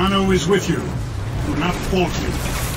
Kano is with you. Do not falter.